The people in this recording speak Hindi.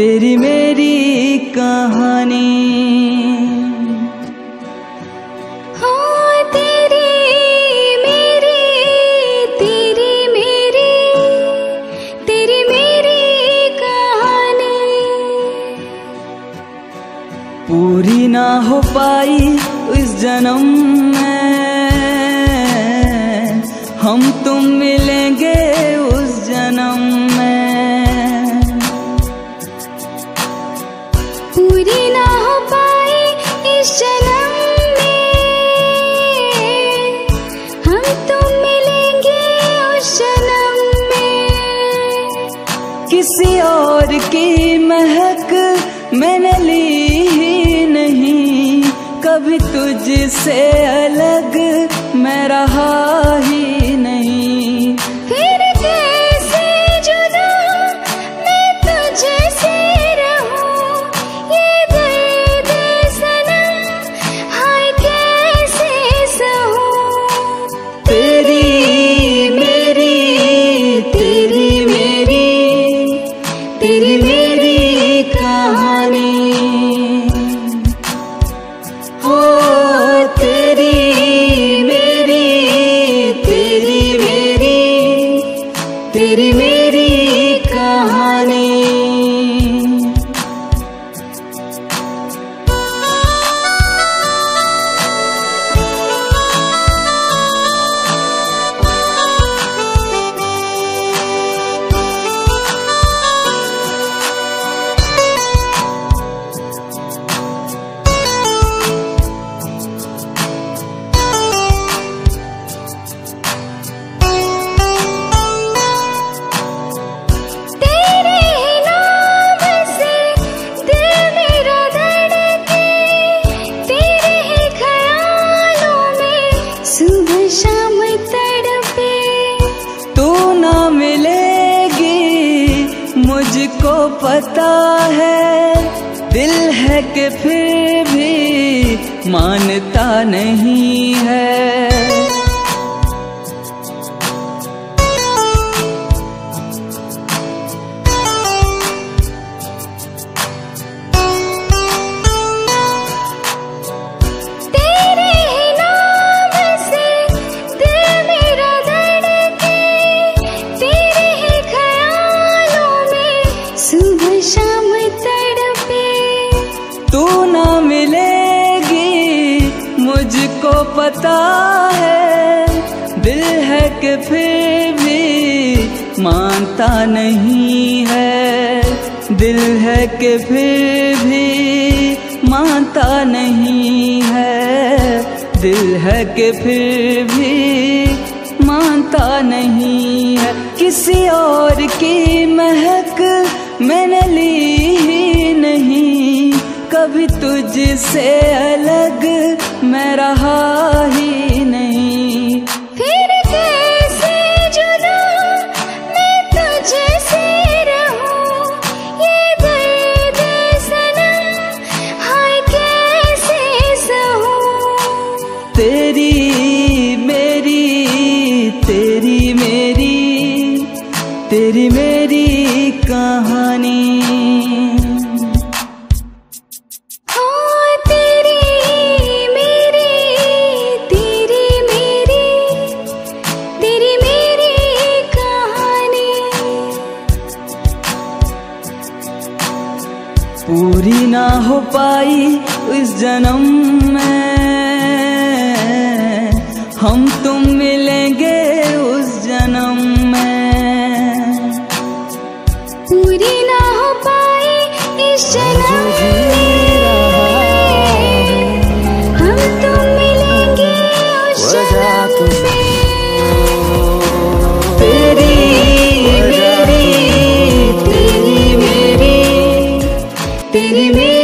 तेरी मेरी कहानी। हाँ तेरी तेरी मेरी तेरी मेरी कहानी। पूरी ना हो पाई इस जन्म में हम तुम मिलेंगे उस मैंने ली ही नहीं कभी तुझसे अलग मैं रहा ही तेरी मेरी मुझको पता है। दिल है कि फिर भी मानता नहीं है। पता है, दिल है कि फिर भी मानता नहीं है। दिल है कि फिर भी मानता नहीं है। दिल है कि फिर भी मानता नहीं है। किसी और की महक मैंने ली कभी तुझसे अलग मैं रहा ही नहीं। फिर कैसे जुदा मैं तुझसे रहूँ ये दर्द सनम हाय कैसे सहूं? तेरी मेरी तेरी मेरी तेरी मेरी कहानी। ना हो पाई इस जन्म में। हम तुम मिलेंगे उस जन्म में। पूरी ना हो पाई इस जन्म inimigo.